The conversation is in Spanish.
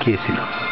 Kesilo.